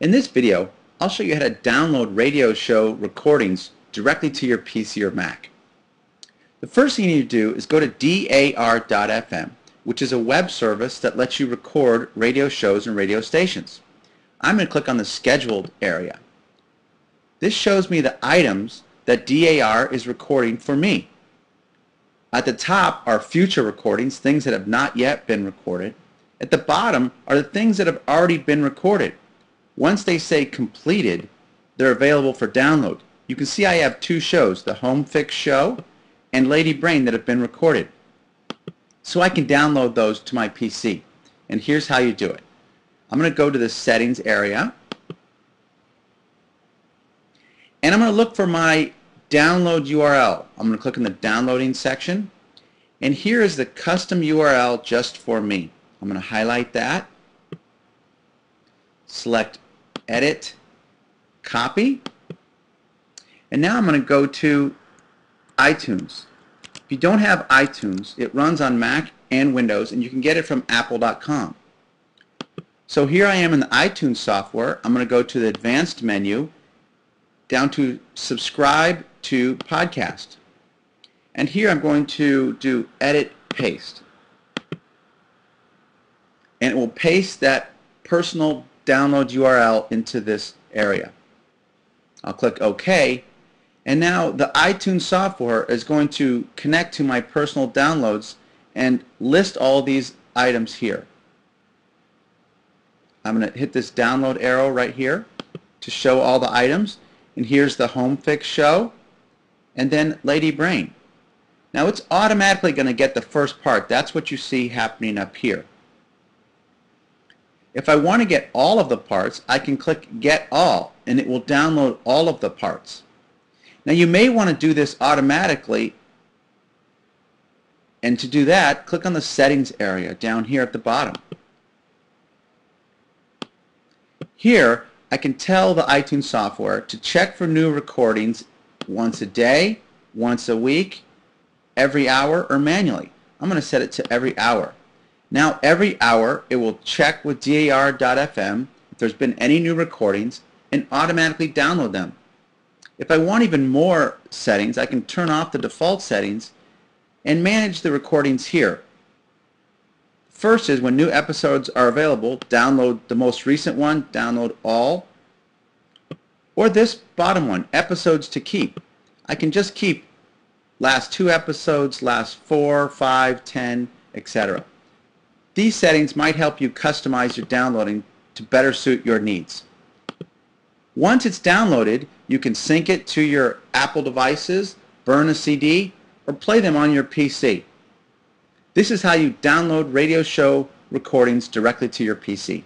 In this video, I'll show you how to download radio show recordings directly to your PC or Mac. The first thing you need to do is go to dar.fm, which is a web service that lets you record radio shows and radio stations. I'm going to click on the scheduled area. This shows me the items that DAR is recording for me. At the top are future recordings, things that have not yet been recorded. At the bottom are the things that have already been recorded. Once they say completed, they're available for download. You can see I have two shows, the Home Fix show and Lady Brain that have been recorded. So I can download those to my PC. And here's how you do it. I'm going to go to the settings area and I'm going to look for my download URL. I'm going to click in the downloading section and here is the custom URL just for me. I'm going to highlight that, select edit, copy, and now I'm going to go to iTunes. If you don't have iTunes, it runs on Mac and Windows and you can get it from apple.com. So here I am in the iTunes software. I'm going to go to the advanced menu down to subscribe to podcast. And here I'm going to do edit paste. And it will paste that personal download URL into this area. I'll click OK. And now the iTunes software is going to connect to my personal downloads and list all these items here. I'm going to hit this download arrow right here to show all the items. And here's the Home Fix show and then Lady Brain. Now it's automatically going to get the first part. That's what you see happening up here. If I want to get all of the parts, I can click Get All, and it will download all of the parts. Now you may want to do this automatically, and to do that, click on the Settings area down here at the bottom. Here, I can tell the iTunes software to check for new recordings once a day, once a week, every hour, or manually. I'm going to set it to every hour. Now every hour it will check with DAR.fm if there's been any new recordings and automatically download them. If I want even more settings, I can turn off the default settings and manage the recordings here. First is when new episodes are available, download the most recent one, download all, or this bottom one, episodes to keep. I can just keep last two episodes, last four, five, ten, etc. These settings might help you customize your downloading to better suit your needs. Once it's downloaded, you can sync it to your Apple devices, burn a CD, or play them on your PC. This is how you download radio show recordings directly to your PC.